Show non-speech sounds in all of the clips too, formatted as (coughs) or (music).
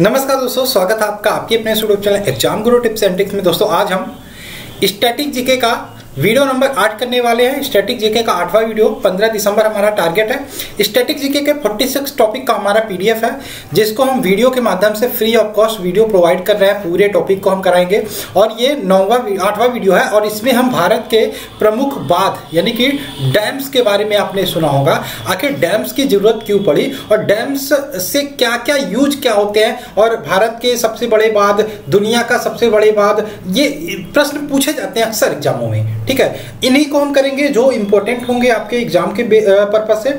नमस्कार दोस्तों, स्वागत है आपका आपके अपने YouTube channel exam Guru tips and tricks में। दोस्तों, आज हम स्टैटिक जीके का वीडियो नंबर आठ करने वाले हैं। स्टैटिक जीके का आठवां वीडियो 15 दिसंबर हमारा टारगेट है। स्टैटिक जीके के 46 टॉपिक का हमारा पीडीएफ है, जिसको हम वीडियो के माध्यम से free of cost video provide कर रहे हैं। पूरे टॉपिक को हम कराएँगे। और ये नौवा आठवां वीडियो है, और इसमें हम भारत के प्रमुख बाध यानी कि डैम्स के बारे में आपने सुना होगा। आखिर डैम्स की ज़रूरत क्यों पड़ी, और डैम्स से क्या क्या यूज़ क्या होते हैं, और भारत के सबसे बड़े बाद दुनिया का सबसे बड़े बाद ये प्रश्न पूछे जाते हैं अक्सर एग्जामों में। ठीक है? इन्हीं को हम करेंगे जो इंपॉर्टेंट होंगे आपके एग्ज़ाम के पर्पज से।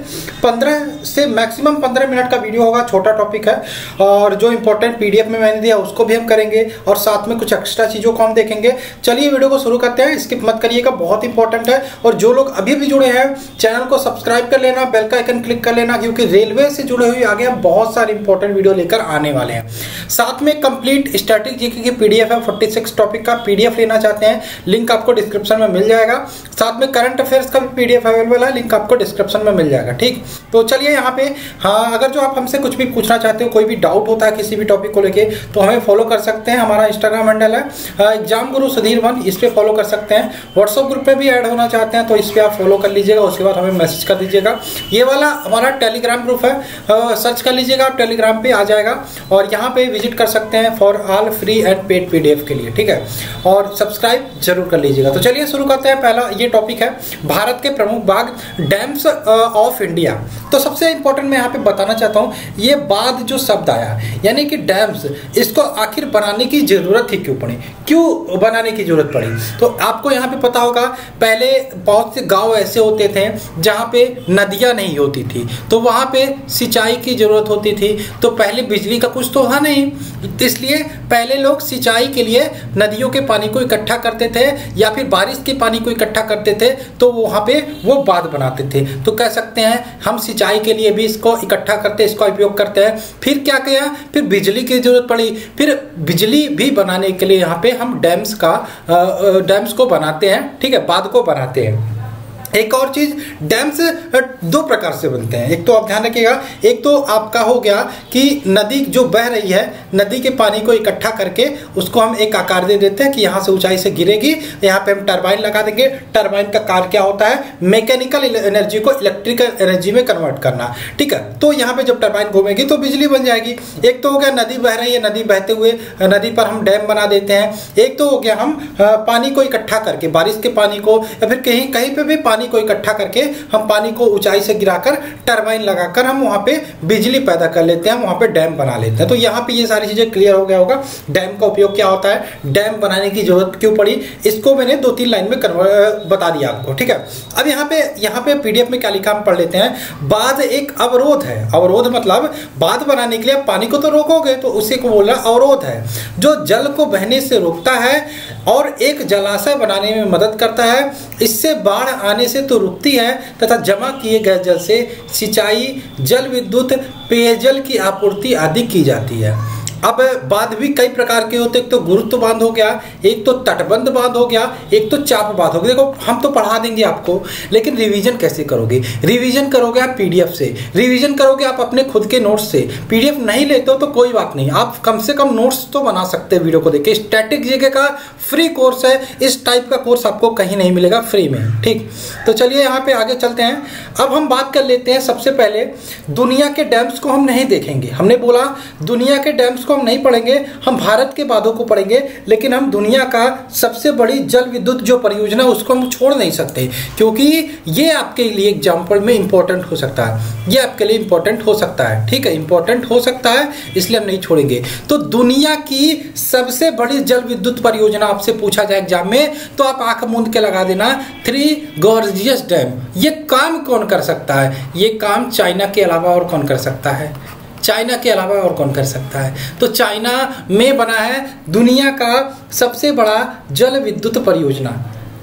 15 से मैक्सिमम 15 मिनट का वीडियो होगा, छोटा टॉपिक है। और जो इंपॉर्टेंट पीडीएफ में मैंने दिया, उसको भी हम करेंगे। और साथ में कुछ एक्स्ट्रा चीज़ों को हम देखेंगे। चलिए वीडियो को शुरू करते हैं। स्किप मत करिएगा, बहुत इंपॉर्टेंट है। और जो लोग अभी भी जुड़े हैं चैनल को सब्सक्राइब कर लेना बेल का आइकन क्लिक कर लेना, क्योंकि रेलवे से जुड़े हुए आगे हम बहुत सारे इंपॉर्टेंट वीडियो लेकर आने वाले हैं। साथ में कंप्लीट स्टैटिक जीके की पीडीएफ है। 46 टॉपिक का पीडीएफ लेना चाहते हैं। लिंक आपको डिस्क्रिप्शन में मिल जाएगा। साथ में करंट अफेयर्स का भी पीडीएफ अवेलेबल है लिंक आपको डिस्क्रिप्शन में मिल जाएगा, ठीक? तो चलिए यहाँ पे हाँ अगर जो आप हमसे कुछ भी पूछना चाहते हो, कोई भी डाउट होता है किसी भी टॉपिक को लेके तो हमें फॉलो कर सकते हैं। हमारा इंस्टाग्राम हैंडल है एग्ज़ाम गुरु सुधीर वन इस पर फॉलो कर सकते हैं। व्हाट्सअप ग्रुप में भी ऐड होना चाहते हैं तो इस पर आप फॉलो कर लीजिएगा, उसके बाद हमें मैसेज कर दीजिएगा। ये वाला हमारा टेलीग्राम ग्रुप है सर्च कर लीजिएगा, आप टेलीग्राम पे आ जाएगा, और यहाँ पे विज़िट कर सकते हैं for all free and paid PDF के लिए, ठीक है? और सब्सक्राइब ज़रूर कर लीजिएगा। तो चलिए शुरू करते हैं। पहला ये टॉपिक है, भारत के प्रमुख बाग डैम्स ऑफ़ इंडिया तो सबसे इंपॉर्टेंट मैं यहाँ पे बताना चाहता हूँ, ये बाद जो शब्द आया, यानी कि डैम्स, इसको आखिर बनाने की ज़रूरत ही क्यों पड़ी? क्यों बनाने की ज़रूरत पड़ी? तो आपको यहाँ पे पता होगा, पहले बहुत से गाँव ऐसे होते थे, जहाँ पे नदियाँ नहीं होती थी। तो वहाँ पे सिंचाई की ज़रूरत होती थी। तो पहले बिजली का कुछ तो था नहीं। इसलिए पहले लोग सिंचाई के लिए नदियों के पानी को इकट्ठा करते थे, या फिर बारिश के पानी को इकट्ठा करते थे तो वहाँ पे वो बाद बनाते थे। तो कह सकते हैं, हम सिंचाई के लिए भी इसको इकट्ठा करते, इसका उपयोग करते हैं। फिर क्या किया? फिर बिजली की ज़रूरत पड़ी। फिर बिजली भी बनाने के लिए यहाँ पे हम डैम्स का डैम्स को बनाते हैं, ठीक है बाद को बनाते हैं। एक और चीज़, डैम्स दो प्रकार से बनते हैं। एक तो आप ध्यान रखिएगा, एक तो आपका हो गया कि नदी जो बह रही है, नदी के पानी को इकट्ठा करके उसको हम एक आकार दे देते हैं कि यहाँ से ऊंचाई से गिरेगी, यहाँ पे हम टरबाइन लगा देंगे। टरबाइन का कार्य क्या होता है? मैकेनिकल एनर्जी को इलेक्ट्रिकल एनर्जी में कन्वर्ट करना। ठीक है? तो यहाँ पे जब टर्बाइन घूमेगी तो बिजली बन जाएगी। एक तो हो गया नदी बह रही है, नदी बहते हुए नदी पर हम डैम बना देते हैं। एक तो हो गया हम पानी को इकट्ठा करके, बारिश के पानी को, या फिर कहीं कहीं पर भी पानी पानी को इकट्ठा करके हम पानी को ऊंचाई से गिराकर टरबाइन लगाकर हम वहाँ पे बिजली पैदा कर लेते हैं वहाँ पे डैम बना लेते हैं। तो यहाँ पे ये सारी चीज़ें क्लियर हो गया होगा। डैम का उपयोग क्या होता है? डैम बनाने की ज़रूरत क्यों पड़ी? इसको मैंने दो तीन लाइन में बता दिया आपको, ठीक है? अब यहाँ पे यहाँ पे पीडीएफ में क्या लिखा हम पढ़ लेते हैं। बाद एक अवरोध है। अवरोध मतलब बाध बनाने के लिए पानी को तो रोकोगे तो उसी को बोल रहा अवरोध है। जो जल को बहने से रोकता है और एक जलाशय बनाने में मदद करता है। इससे बाढ़ आने से तो रुकती है तथा जमा किए गए जल से सिंचाई, जल विद्युत, पेयजल की आपूर्ति आदि की जाती है। अब बाँध भी कई प्रकार के होते, एक तो गुरुत्व बाँध हो गया, एक तो तटबंध बाँध हो गया, एक तो चाप बाँध हो गया। देखो, हम तो पढ़ा देंगे आपको, लेकिन रिवीजन कैसे करोगे? रिवीजन करोगे आप पीडीएफ से रिवीजन करोगे आप अपने खुद के नोट्स से। पीडीएफ नहीं लेते हो तो कोई बात नहीं, आप कम से कम नोट्स तो बना सकते हैं वीडियो को देखे स्टैटिक जीके का फ्री कोर्स है, इस टाइप का कोर्स आपको कहीं नहीं मिलेगा फ्री में, ठीक? तो चलिए यहाँ पे आगे चलते हैं। अब हम बात कर लेते हैं सबसे पहले, दुनिया के डैम्स को हम नहीं देखेंगे। हमने बोला, दुनिया के डैम्स को हम नहीं पढ़ेंगे, हम भारत के बादों को पढ़ेंगे, लेकिन हम दुनिया का सबसे बड़ी जल विद्युत जो परियोजना उसको हम छोड़ नहीं सकते, क्योंकि ये आपके लिए एग्ज़ाम्पल में इंपॉर्टेंट हो सकता है। ये आपके लिए इंपॉर्टेंट हो सकता है, ठीक है? इंपॉर्टेंट हो सकता है, इसलिए हम नहीं छोड़ेंगे। तो दुनिया की सबसे बड़ी जल विद्युत परियोजना आपसे पूछा जाए एग्ज़ाम में तो आप आँख मूंद के लगा देना थ्री गॉर्जियस डैम ये काम कौन कर सकता है? ये काम चाइना के अलावा और कौन कर सकता है? चाइना के अलावा और कौन कर सकता है? तो चाइना में बना है दुनिया का सबसे बड़ा जल विद्युत परियोजना।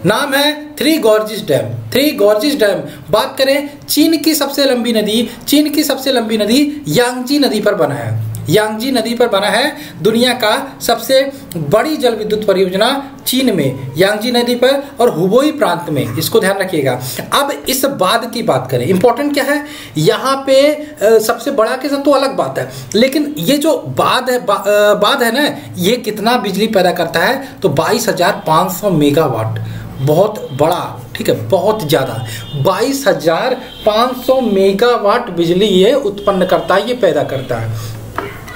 नाम है three Gorges dam. Three Gorges dam, बात करें चीन की सबसे लंबी नदी, चीन की सबसे लंबी नदी यांगजी नदी पर बना है। यांगजी नदी पर बना है दुनिया का सबसे बड़ी जल विद्युत परियोजना चीन में यांगजी नदी पर और हुबोई प्रांत में। इसको ध्यान रखिएगा। अब इस बाद की बात करें। इंपॉर्टेंट क्या है? यहाँ पे सबसे बड़ा के सब तो अलग बात है। लेकिन ये जो बाद है बा, बाद है ना ये कितना बिजली पैदा करता है? तो बाईस हज़ार पाँच सौ मेगावाट। बहुत बड़ा ठीक है बहुत ज़्यादा। बाईस हज़ार पाँच सौ मेगावाट बिजली ये उत्पन्न करता है ये पैदा करता है।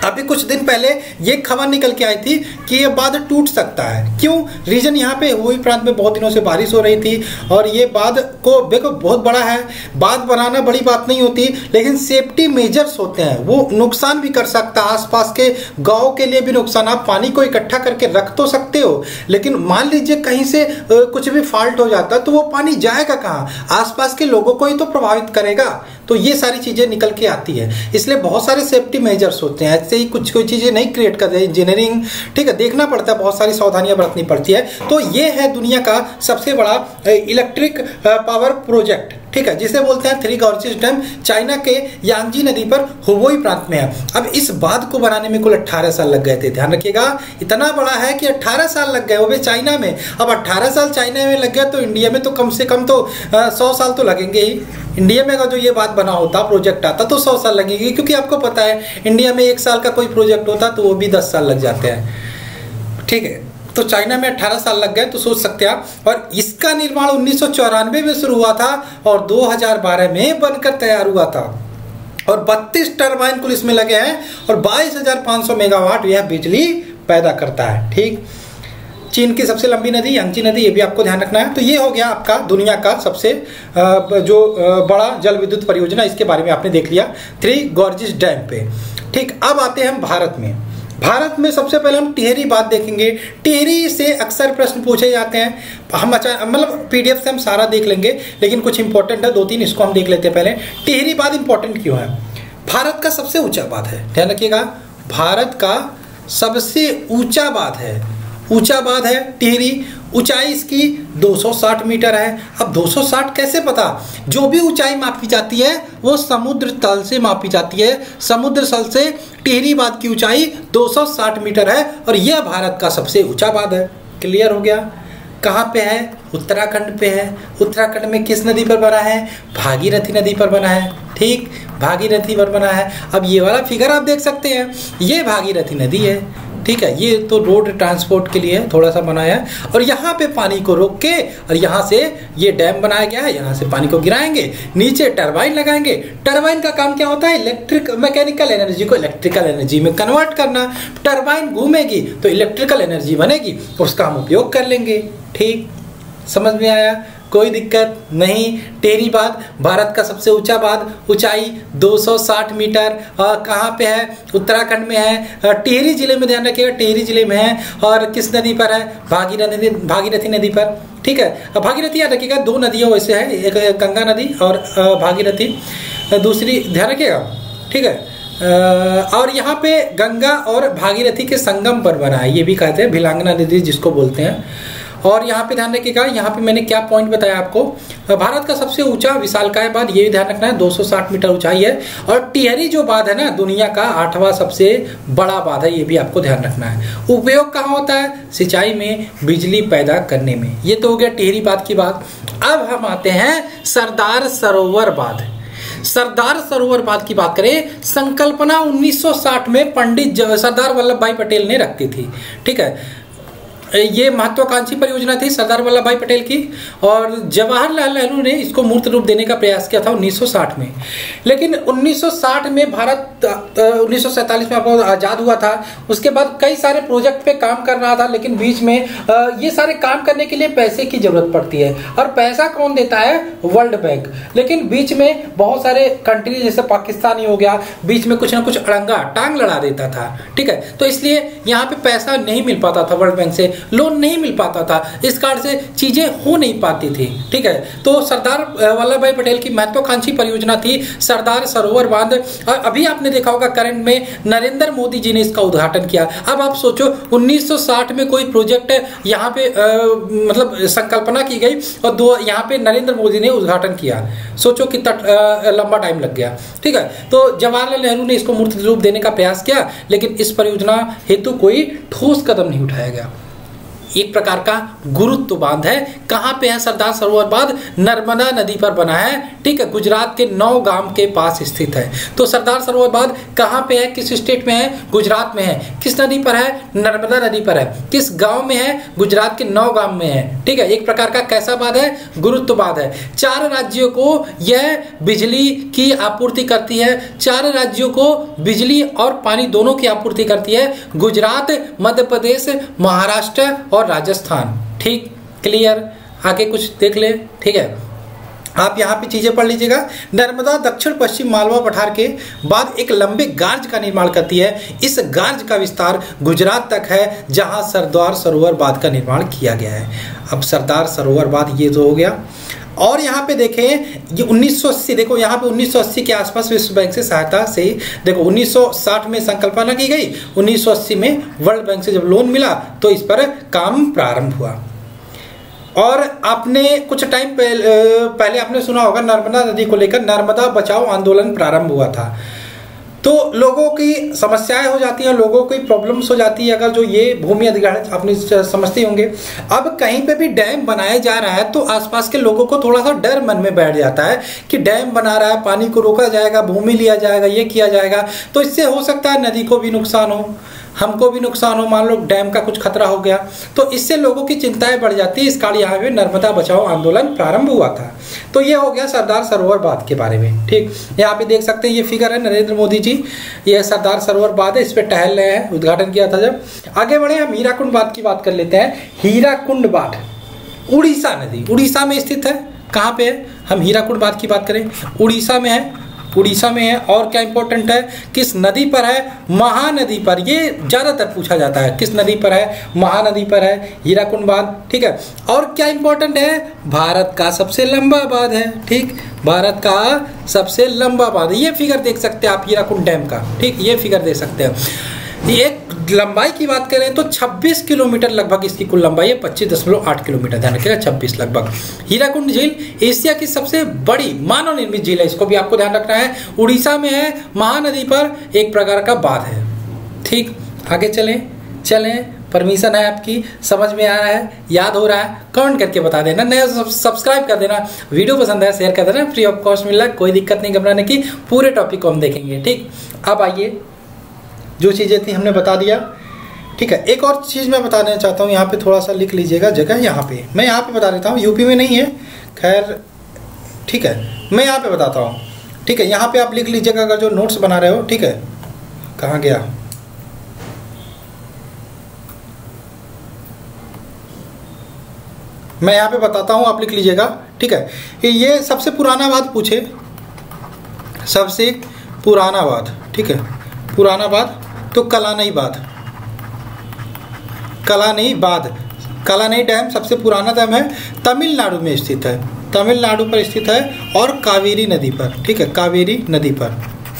अभी कुछ दिन पहले ये खबर निकल के आई थी कि ये बाँध टूट सकता है। क्यों? रीजन यहाँ पे हुई प्रांत में बहुत दिनों से बारिश हो रही थी और ये बाद को देखो, बहुत बड़ा है। बाद बनाना बड़ी बात नहीं होती, लेकिन सेफ्टी मेजर्स होते हैं। वो नुकसान भी कर सकता है। आसपास के गाँव के लिए भी नुकसान। आप पानी को इकट्ठा करके रख तो सकते हो। लेकिन मान लीजिए कहीं से कुछ भी फॉल्ट हो जाता तो वो पानी जाएगा कहाँ? आसपास के लोगों को ही तो प्रभावित करेगा। तो ये सारी चीज़ें निकल के आती है। इसलिए बहुत सारे सेफ्टी मेजर्स होते हैं। ऐसे ही कुछ, कोई चीज़ें नहीं क्रिएट करते इंजीनियरिंग ठीक है, देखना पड़ता है। बहुत सारी सावधानियाँ बरतनी पड़ती है। तो ये है दुनिया का सबसे बड़ा इलेक्ट्रिक पावर प्रोजेक्ट ठीक है, जिसे बोलते हैं थ्री गॉर्जिस डैम चाइना के यांगजी नदी पर हुबोई प्रांत में है। अब इस बाँध को बनाने में कुल 18 साल लग गए थे। ध्यान रखिएगा, इतना बड़ा है कि 18 साल लग गए वो भी चाइना में। अब 18 साल चाइना में लग गया तो इंडिया में तो कम से कम तो सौ साल तो लगेंगे ही। इंडिया में अगर जो ये बात बना होता, प्रोजेक्ट आता तो सौ साल लगेगी, क्योंकि आपको पता है, इंडिया में एक साल का कोई प्रोजेक्ट होता तो वो भी दस साल लग जाते हैं। ठीक है तो चाइना में 18 साल लग गए तो सोच सकते हैं आप। और इसका निर्माण उन्नीस में शुरू हुआ था और 2012 में बनकर तैयार हुआ था। और 32 टर्बाइन कुल इसमें लगे हैं और 22,500 मेगावाट यह बिजली पैदा करता है ठीक? चीन की सबसे लंबी नदी यांगची नदी ये भी आपको ध्यान रखना है। तो ये हो गया आपका दुनिया का सबसे जो बड़ा जल विद्युत परियोजना इसके बारे में आपने देख लिया थ्री गॉर्जिस डैम पे। ठीक अब आते हैं हम भारत में। भारत में सबसे पहले हम टिहरी बात देखेंगे। टिहरी से अक्सर प्रश्न पूछे जाते हैं। हम अच्छा मतलब पीडीएफ से हम सारा देख लेंगे, लेकिन कुछ इंपॉर्टेंट है दो तीन इसको हम देख लेते हैं पहले। टिहरी बात इंपॉर्टेंट क्यों है? भारत का सबसे ऊँचा बात है। ध्यान रखिएगा, भारत का सबसे ऊँचा बात है। ऊँचा बात है टिहरी ऊंचाई इसकी 260 मीटर है। अब 260 कैसे पता? जो भी ऊंचाई मापी जाती है, वो समुद्र तल से मापी जाती है। समुद्र तल से टिहरी बाँध की ऊंचाई 260 मीटर है और यह भारत का सबसे ऊँचा बाँध है। क्लियर हो गया? कहाँ पे है? उत्तराखंड पे है। उत्तराखंड में किस नदी पर बना है? भागीरथी नदी पर बना है। ठीक, भागीरथी पर बना है। अब ये वाला फिगर आप देख सकते हैं। ये भागीरथी नदी है। ठीक है, ये तो रोड ट्रांसपोर्ट के लिए थोड़ा सा बनाया है। और यहाँ पे पानी को रोक के, और यहाँ से ये डैम बनाया गया है, यहाँ से पानी को गिराएँगे, नीचे टरबाइन लगाएँगे। टरबाइन का काम क्या होता है? इलेक्ट्रिक मैकेनिकल एनर्जी को इलेक्ट्रिकल एनर्जी में कन्वर्ट करना। टरबाइन घूमेगी तो इलेक्ट्रिकल एनर्जी बनेगी, उसका हम उपयोग कर लेंगे। ठीक? समझ में आया? कोई दिक्कत नहीं। टेरी बाग, भारत का सबसे ऊँचा बाग, ऊंचाई 260 मीटर और कहाँ पे है? उत्तराखंड में है। टेहरी ज़िले में ध्यान रखिएगा, टेहरी ज़िले में है। और किस नदी पर है? भागीरथी भागीरथी नदी पर। ठीक है? भागीरथी याद रखिएगा, दो नदियों वैसे है, एक गंगा नदी और भागीरथी। दूसरी, ध्यान रखिएगा, ठीक है? और यहाँ पे गंगा और भागीरथी के संगम पर बना है, ये भी कहते हैं, भिलांगना नदी जिसको बोलते हैं। और यहाँ पे ध्यान रखिएगा, यहाँ पे मैंने क्या पॉइंट बताया आपको? भारत का सबसे ऊँचा विशालकाय बाँध, ये भी ध्यान रखना है 260 मीटर ऊंचाई है। और टिहरी जो बाँध है ना, दुनिया का आठवां सबसे बड़ा बाँध है, ये भी आपको ध्यान रखना है। उपयोग कहाँ होता है? सिंचाई में, बिजली पैदा करने में। ये तो हो गया टिहरी बाँध की बात। अब हम आते हैं सरदार सरोवर बाँध। सरदार सरोवर बाँध की बात करें, संकल्पना 1960 में पंडित सरदार वल्लभ भाई पटेल ने रखी थी। ठीक है? ये महत्वाकांक्षी परियोजना थी सरदार वल्लभ भाई पटेल की और जवाहरलाल नेहरू ने इसको मूर्त रूप देने का प्रयास किया था 1960 में। लेकिन 1960 में भारत उन्नीस सौ सैंतालीस में आपको आज़ाद हुआ था, उसके बाद कई सारे प्रोजेक्ट पे काम कर रहा था, लेकिन बीच में ये सारे काम करने के लिए पैसे की ज़रूरत पड़ती है। और पैसा कौन देता है? World Bank. लेकिन बीच में बहुत सारे कंट्री, जैसे पाकिस्तान ही हो गया, बीच में कुछ ना कुछ अड़ंगा, टांग लड़ा देता था। ठीक है? तो इसलिए यहाँ पे पैसा नहीं मिल पाता था वर्ल्ड बैंक से। लोन नहीं मिल पाता था। इस कारण से चीज़ें हो नहीं पाती थी। ठीक है? तो सरदार वल्लभ भाई पटेल की महत्वाकांक्षी परियोजना थी सरदार सरोवर बाँध। अभी आपने देखा होगा करंट में नरेंद्र मोदी जी ने इसका उद्घाटन किया। अब आप सोचो 1960 में कोई प्रोजेक्ट यहाँ पे आ, मतलब संकल्पना की गई और दो यहाँ पे नरेंद्र मोदी ने उद्घाटन किया। सोचो कितना लंबा टाइम लग गया। ठीक है? तो जवाहरलाल नेहरू ने इसको मूर्त रूप देने का प्रयास किया लेकिन इस परियोजना हेतु कोई ठोस कदम नहीं उठाया गया। एक प्रकार का गुरुत्व बाँध है। कहाँ पे है सरदार सरोवर बाँध? नर्मदा नदी पर बना है। ठीक है, गुजरात के नौ गाँव के पास स्थित है। तो सरदार सरोवर बाँध कहाँ पे है? किस स्टेट में है? गुजरात में है। किस नदी पर है? नर्मदा नदी पर है। किस गाँव में है? गुजरात के नौ गाँव में है। ठीक है, एक प्रकार का कैसा बाँध है? गुरुत्व बाँध है। चार राज्यों को यह बिजली की आपूर्ति करती है। चार राज्यों को बिजली और पानी दोनों की आपूर्ति करती है। गुजरात, मध्य प्रदेश, महाराष्ट्र और और राजस्थान। ठीक? क्लियर आगे कुछ देख ले। ठीक है? आप यहाँ पे चीज़ें पढ़ लीजिएगा। नर्मदा दक्षिण पश्चिम मालवा पठार के बाद एक लंबे गार्ज का निर्माण करती है। इस गार्ज का विस्तार गुजरात तक है, जहाँ सरदार सरोवर बाद का निर्माण किया गया है। अब सरदार सरोवर बाद ये तो हो गया। और यहाँ पे देखें, ये 1980 देखो यहाँ पे 1980 के आसपास विश्व बैंक से सहायता से देखो 1960 में संकल्पना की गई 1980 में वर्ल्ड बैंक से जब लोन मिला तो इस पर काम प्रारंभ हुआ। और आपने कुछ टाइम पहले आपने सुना होगा नर्मदा नदी को लेकर नर्मदा बचाओ आंदोलन प्रारंभ हुआ था। तो लोगों की समस्याएँ हो जाती हैं, लोगों की प्रॉब्लम्स हो जाती है अगर जो ये भूमि अधिग्रहण अपनी समझते होंगे। अब कहीं पे भी डैम बनाया जा रहा है तो आसपास के लोगों को थोड़ा सा डर मन में बैठ जाता है कि डैम बना रहा है, पानी को रोका जाएगा, भूमि लिया जाएगा, ये किया जाएगा। तो इससे हो सकता है नदी को भी नुकसान हो। हमको भी नुकसान हो, मान लो डैम का कुछ खतरा हो गया तो इससे लोगों की चिंताएँ बढ़ जाती है। इस कारण यहाँ पे नर्मदा बचाओ आंदोलन प्रारंभ हुआ था। तो ये हो गया सरदार सरोवर बाँध के बारे में, ठीक? यहाँ पे देख सकते हैं, ये फिगर है नरेंद्र मोदी जी। ये सरदार सरोवर बाँध है, इस पर टहल रहे हैं, उद्घाटन किया था जब। आगे बढ़े, हम हीराकुंड बाँध की बात कर लेते हैं। हीराकुंड बाँध, उड़ीसा नदी, उड़ीसा में स्थित है। कहाँ पे है? हम हीराकुंड बाँध की बात करें। उड़ीसा में है। उड़ीसा में है। और क्या इंपॉर्टेंट है? किस नदी पर है? महानदी पर। ये ज़्यादातर पूछा जाता है, किस नदी पर है? महानदी पर है हीराकुंड बाँध ठीक है? और क्या इंपॉर्टेंट है? भारत का सबसे लंबा बाँध है, ठीक? भारत का सबसे लंबा बाँध। ये फिगर देख सकते हैं आप, हीराकुंड डैम का, ठीक? ये फिगर देख सकते हैं। एक लंबाई की बात करें तो 26 किलोमीटर लगभग इसकी कुल लंबाई है, पच्चीस दशमलव आठ किलोमीटर, ध्यान रखिएगा 26 लगभग। हीराकुंड झील एशिया की सबसे बड़ी मानव निर्मित झील है, इसको भी आपको ध्यान रखना है। उड़ीसा में है, महानदी पर एक प्रकार का बाँध है। ठीक, आगे चलें चलें, परमिशन है आपकी, समझ में आ रहा है, याद हो रहा है, कमेंट करके बता देना, नया सब्सक्राइब कर देना, वीडियो पसंद है शेयर कर देना फ्री ऑफ़ कॉस्ट मिल रहा कोई दिक्कत नहीं घबराने की, पूरे टॉपिक को हम देखेंगे, ठीक। अब आइए जो चीज़ें थी हमने बता दिया। ठीक है, एक और चीज़ मैं बता देना चाहता हूँ, यहाँ पे थोड़ा सा लिख लीजिएगा, जगह यहाँ पे। मैं यहाँ पे बता देता हूँ, यूपी में नहीं है। खैर, ठीक है, मैं यहाँ पे बताता हूँ। ठीक है, यहाँ पे आप लिख लीजिएगा अगर जो नोट्स बना रहे हो, ठीक है। कहाँ गया? मैं यहाँ पे बताता हूँ, आप लिख लीजिएगा, ठीक है। ये सबसे पुराना बात पूछे। सबसे पुराना बात, ठीक है। पुराना बात तो कलानई बाँध कलानई बाँध कलानई डैम, सबसे पुराना डैम है, तमिलनाडु में स्थित है। तमिलनाडु पर स्थित है और कावेरी नदी पर, ठीक है, कावेरी नदी पर।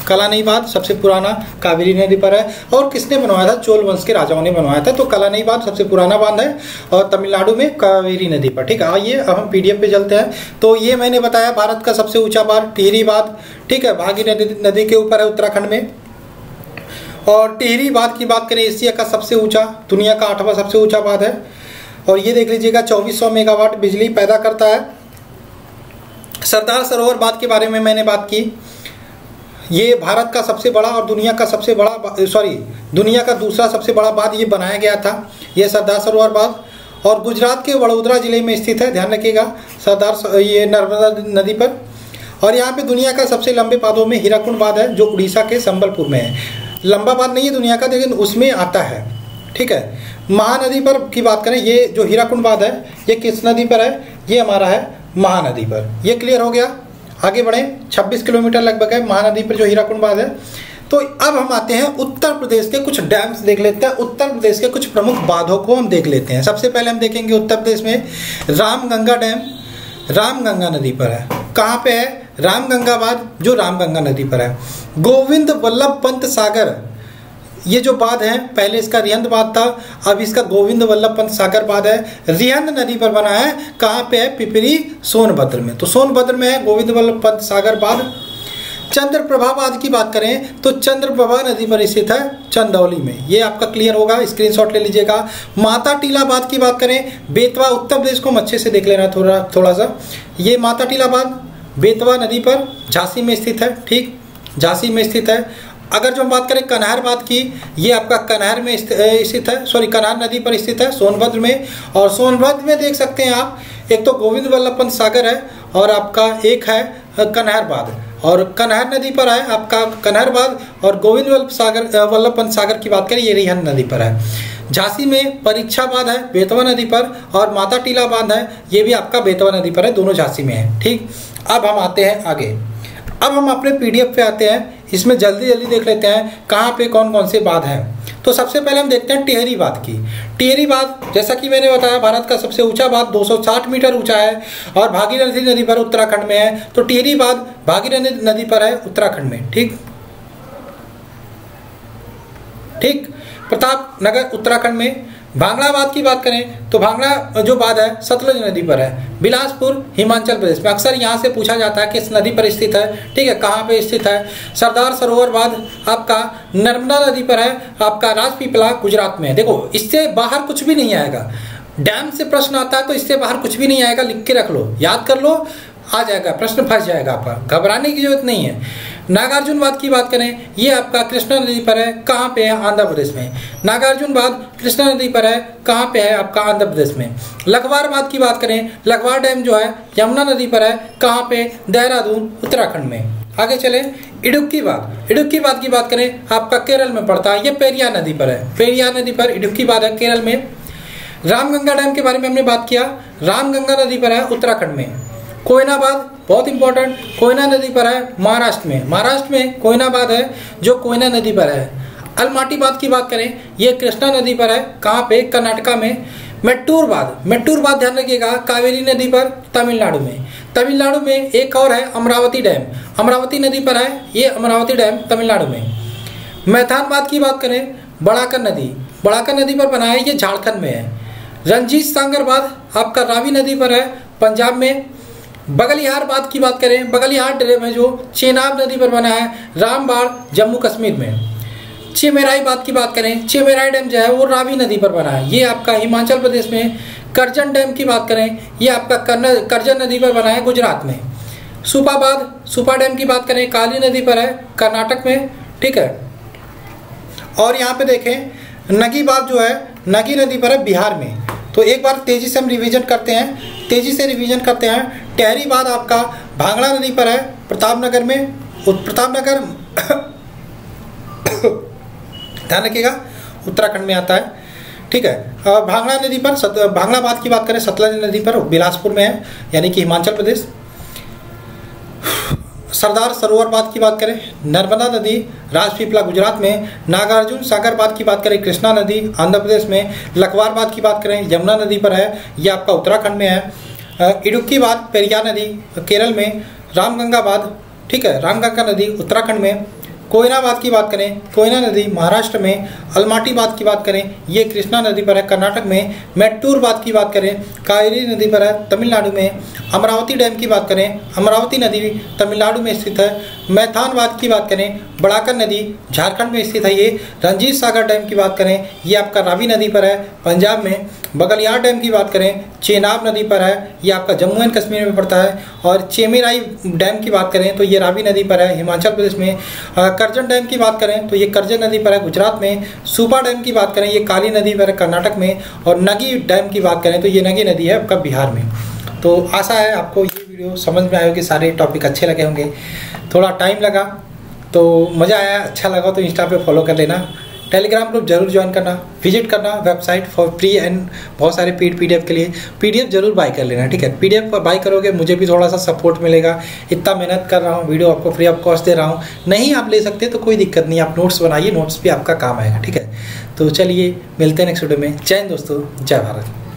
कलानई बाँध सबसे पुराना कावेरी नदी पर है। और किसने बनवाया था? चोल वंश के राजाओं ने बनवाया था। तो कलानई बाँध सबसे पुराना बाँध है और तमिलनाडु में कावेरी नदी पर, ठीक है। आइए, अब हम पीडीएफ पे चलते हैं। तो ये मैंने बताया, भारत का सबसे ऊँचा बाँध, टिहरी बाँध, ठीक है, भागी नदी नदी के ऊपर है उत्तराखंड में। और टिहरी बाँध की बात करें, एशिया का सबसे ऊँचा, दुनिया का आठवां सबसे ऊँचा बाँध है। और ये देख लीजिएगा, चौबीस सौ मेगावाट बिजली पैदा करता है। सरदार सरोवर बाँध के बारे में मैंने बात की। ये भारत का सबसे बड़ा और दुनिया का सबसे बड़ा सॉरी, दुनिया का दूसरा सबसे बड़ा बाँध ये बनाया गया था, ये सरदार सरोवर बाँध। और गुजरात के वडोदरा ज़िले में स्थित है, ध्यान रखिएगा, सरदार ये नर्मदा नदी पर। और यहाँ पे दुनिया का सबसे लंबे बांधों में हीराकुंड बाँध है, जो उड़ीसा के संबलपुर में है। लंबा बाँध नहीं है दुनिया का, लेकिन उसमें आता है। ठीक है? महानदी पर की बात करें, ये जो हीराकुंड बाँध है, ये किस नदी पर है? ये हमारा है महानदी पर। ये क्लियर हो गया? आगे बढ़ें। 26 किलोमीटर लगभग है महानदी पर जो हीराकुंड बाँध है। तो अब हम आते हैं उत्तर प्रदेश के कुछ डैम्स देख लेते हैं। उत्तर प्रदेश के कुछ प्रमुख बांधों को हम देख लेते हैं। सबसे पहले हम देखेंगे उत्तर प्रदेश में रामगंगा डैम। रामगंगा नदी पर है। कहाँ पे है? रामगंगा बाँध जो रामगंगा नदी पर है। गोविंद वल्लभ पंत सागर ये जो बाँध है, पहले इसका रिहंद बाँध था, अब इसका गोविंद वल्लभ पंत सागर बाँध है। रिहंद नदी पर बना है, कहाँ पे है? पिपरी सोनभद्र में। तो सोनभद्र में है गोविंद वल्लभ पंत सागर बाँध। चंद्र प्रभा बाँध की बात करें तो चंद्र प्रभा नदी पर स्थित है चंदौली में। ये आपका क्लियर होगा स्क्रीनशॉट ले लीजिएगा। माता टीला बाँध की बात करें, बेतवा उत्तर प्रदेश को हम अच्छे से देख लेना थोड़ा थोड़ा सा। ये माता टीला बाँध बेतवा नदी पर झांसी में स्थित है, ठीक? झांसी में स्थित है। अगर जो हम बात करें कन्हार बात की, ये आपका कन्हार में स्थित है सॉरी कन्हार नदी पर स्थित है, सोनभद्र में। और सोनभद्र में देख सकते हैं आप, एक तो गोविंद वल्लभ पंत सागर है और आपका एक है कन्हार और कन्हर नदी पर है आपका कन्हर और गोविंद वल्लभ सागर वल्लभ पंत सागर की बात करें, ये रिहन नदी पर है। झांसी में परीक्षा बाँध है बेतवा नदी पर और माता टीला बाँध है, ये भी आपका बेतवा नदी पर है, दोनों झांसी में है, ठीक? अब हम आते हैं आगे। अब हम अपने पीडीएफ पे आते हैं। इसमें जल्दी जल्दी देख लेते हैं कहाँ पे कौन कौन से बाँध हैं। तो सबसे पहले हम देखते हैं टिहरी बाँध की। टिहरी बाँध जैसा कि मैंने बताया, भारत का सबसे ऊँचा बाँध 260 मीटर ऊँचा है और भागीरथी नदी पर उत्तराखंड में है। तो टिहरी बाँध भागीरथी नदी पर है उत्तराखंड में। ठीक? ठीक? प्रताप नगर उत्तराखंड में। भांगड़ाबाद की बात करें तो भांगड़ा जो बात है, सतलुज नदी पर है। बिलासपुर, हिमाचल प्रदेश में अक्सर यहाँ से पूछा जाता है कि इस नदी पर स्थित है। ठीक है, कहाँ पे स्थित है? सरदार सरोवर बाँध आपका नर्मदा नदी पर है, आपका राजपीपला गुजरात में है। देखो, इससे बाहर कुछ भी नहीं आएगा। डैम से प्रश्न आता है तो इससे बाहर कुछ भी नहीं आएगा, लिख के रख लो। याद कर लो आ जाएगा, प्रश्न फंस जाएगा आपका घबराने की ज़रूरत नहीं है। नागार्जुन बाँध की बात करें, ये आपका कृष्णा नदी पर है, कहाँ पे है? आंध्र प्रदेश में। नागार्जुन बाँध कृष्णा नदी पर है, कहाँ पे है आपका आंध्र प्रदेश में? लखवार बाँध की बात करें, लखवार डैम जो है, यमुना नदी पर है, कहाँ पे? देहरादून, उत्तराखंड में। आगे चले, इडुक्की बाँध इडुक्की बाँध की बात करें, आपका केरल में पड़ता है, ये पेरिया नदी पर है। पेरिया नदी पर इडुक्की बाँध है केरल में। रामगंगा डैम के बारे में हमने बात किया। रामगंगा नदी पर है, उत्तराखंड में। कोयनाबाद बहुत इंपॉर्टेंट कोयना नदी पर है महाराष्ट्र में। महाराष्ट्र में कोयनाबाद है, जो कोयना नदी पर है। अलमाटीबाद की बात करें, ये कृष्णा नदी पर है, कहाँ पे? कर्नाटका में। मेट्टूरबाद। मेट्टूरबाद ध्यान रखिएगा, कावेरी नदी पर, तमिलनाडु में। तमिलनाडु में एक और है, अमरावती डैम। अमरावती नदी पर है, ये अमरावती डैम, तमिलनाडु में। मैथान मैथानबाद की बात करें, बड़ाकर नदी। बड़ाकर नदी पर बना है, ये झारखंड में है। रंजीत सागर बाद आपका रावी नदी पर है, पंजाब में। बगलिहार बात की बात करें, बगलिहार डैम है जो चेनाब नदी पर बना है रामबाड़ जम्मू कश्मीर में। चेमेराई बात की बात करें, चेमेराई डैम जो है, वो रावी नदी पर बना है। ये आपका हिमाचल प्रदेश में करजन डैम की बात करें, ये आपका करजन नदी पर बना है गुजरात में। सुपाबाद, सुपा डैम की बात करें, काली नदी पर है, कर्नाटक में, ठीक है। और यहाँ पे देखें, नगी बात जो है, नगी नदी पर है बिहार में। तो एक बार तेज़ी से हम रिवीजन करते हैं। तेज़ी से रिवीजन करते हैं। टहरी बाद आपका भांगड़ा नदी पर है प्रताप नगर में। प्रताप नगर (coughs) ध्यान रखिएगा, उत्तराखंड में आता है। ठीक है भांगड़ा नदी पर भांगड़ाबाद की बात करें, सतलज नदी पर बिलासपुर में है, यानी कि हिमाचल प्रदेश। सरदार सरोवर बाँध की बात करें, नर्मदा नदी राजपीपला गुजरात में, नागार्जुन सागर बाँध की बात करें, कृष्णा नदी आंध्र प्रदेश में लखवार बाँध की बात करें, यमुना नदी पर है यह आपका उत्तराखंड में है। इडुक्की बाँध पेरिया नदी केरल में, रामगंगा बाँध ठीक है, रामगंगा नदी उत्तराखंड में कोयनाबाद की बात करें, कोयना नदी महाराष्ट्र में, अलमाटी अलमाटीबाद की बात करें, ये कृष्णा नदी पर है, कर्नाटक में मेट्टूर मेट्टूरबाद की बात करें कायरी नदी पर है, तमिलनाडु में, अमरावती डैम की बात करें, अमरावती नदी तमिलनाडु में स्थित है मैथान मैथानबाद की बात करें, बड़ाकर नदी झारखंड में स्थित है ये रंजीत सागर डैम की बात करें, ये आपका रावी नदी पर है, पंजाब में बगलियार डैम की बात करें चेनाब नदी पर है, ये आपका जम्मू एंड कश्मीर में पड़ता है, और चेमेराई डैम की बात करें तो ये रावी नदी पर है हिमाचल प्रदेश में। करजन डैम की बात करें तो ये करजन नदी पर है गुजरात में। सुपा डैम की बात करें, ये काली नदी पर है कर्नाटक में। और नगी डैम की बात करें तो ये नगी नदी है, आपका बिहार में। तो आशा है आपको ये वीडियो समझ में आए कि सारे टॉपिक अच्छे लगे होंगे। थोड़ा टाइम लगा तो मज़ा आया अच्छा लगा तो इंस्टा पे फॉलो कर लेना। टेलीग्राम ग्रुप ज़रूर ज्वाइन करना विज़िट करना वेबसाइट फॉर फ्री एंड बहुत सारे पीड पी के लिए पीडीएफ ज़रूर बाई कर लेना, ठीक है? पी डी बाई करोगे, मुझे भी थोड़ा सा सपोर्ट मिलेगा। इतना मेहनत कर रहा हूँ वीडियो आपको फ्री ऑफ़ कॉस्ट दे रहा हूँ। नहीं आप ले सकते तो कोई दिक्कत नहीं, आप नोट्स बनाइए नोट्स भी आपका काम आएगा, ठीक है? तो चलिए, मिलते हैं नेक्स्ट वीडियो में। जय दोस्तों, जय भारत।